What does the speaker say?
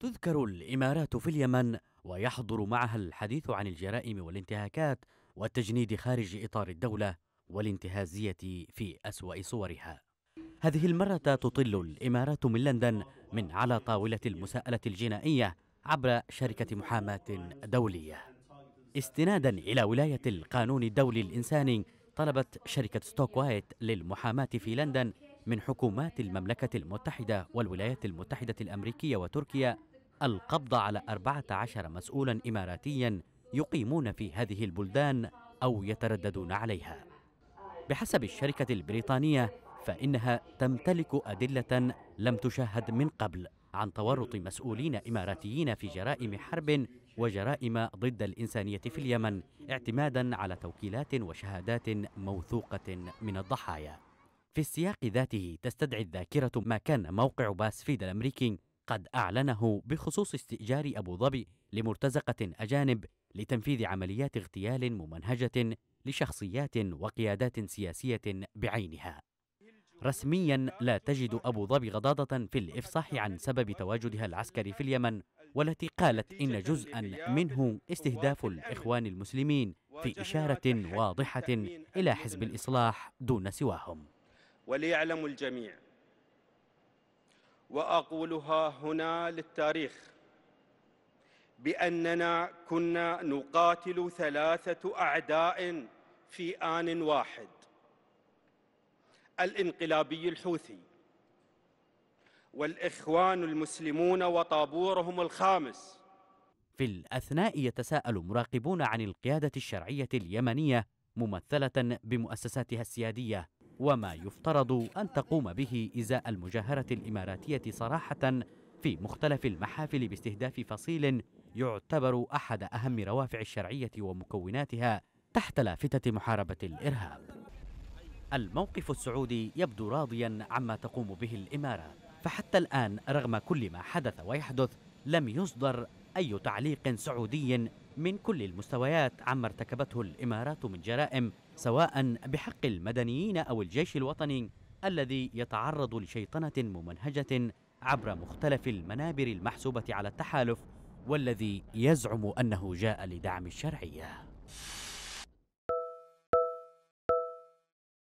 تذكر الإمارات في اليمن ويحضر معها الحديث عن الجرائم والانتهاكات والتجنيد خارج إطار الدولة والانتهازية في أسوأ صورها. هذه المرة تطل الإمارات من لندن من على طاولة المساءلة الجنائية عبر شركة محاماة دولية. استنادا إلى ولاية القانون الدولي الإنساني طلبت شركة ستوك وايت للمحاماة في لندن من حكومات المملكة المتحدة والولايات المتحدة الأمريكية وتركيا القبض على 14 مسؤولا إماراتيا يقيمون في هذه البلدان أو يترددون عليها. بحسب الشركة البريطانية فإنها تمتلك أدلة لم تشاهد من قبل عن تورط مسؤولين إماراتيين في جرائم حرب وجرائم ضد الإنسانية في اليمن اعتمادا على توكيلات وشهادات موثوقة من الضحايا. في السياق ذاته تستدعي الذاكرة ما كان موقع باسفيد الأمريكي قد أعلنه بخصوص استئجار أبو ظبي لمرتزقة أجانب لتنفيذ عمليات اغتيال ممنهجة لشخصيات وقيادات سياسية بعينها. رسميا لا تجد أبو ظبي غضاضة في الإفصاح عن سبب تواجدها العسكري في اليمن والتي قالت إن جزءا منه استهداف الإخوان المسلمين في إشارة واضحة إلى حزب الإصلاح دون سواهم. وليعلم الجميع واقولها هنا للتاريخ بأننا كنا نقاتل ثلاثة أعداء في آن واحد. الانقلابي الحوثي والإخوان المسلمون وطابورهم الخامس. في الأثناء يتساءل مراقبون عن القيادة الشرعية اليمنية ممثلة بمؤسساتها السيادية. وما يفترض أن تقوم به إزاء المجاهرة الإماراتية صراحة في مختلف المحافل باستهداف فصيل يعتبر أحد أهم روافع الشرعية ومكوناتها تحت لافتة محاربة الإرهاب. الموقف السعودي يبدو راضيا عما تقوم به الإمارات، فحتى الآن رغم كل ما حدث ويحدث لم يصدر أي تعليق سعودي من كل المستويات عما ارتكبته الإمارات من جرائم سواء بحق المدنيين أو الجيش الوطني الذي يتعرض لشيطنة ممنهجة عبر مختلف المنابر المحسوبة على التحالف والذي يزعم أنه جاء لدعم الشرعية.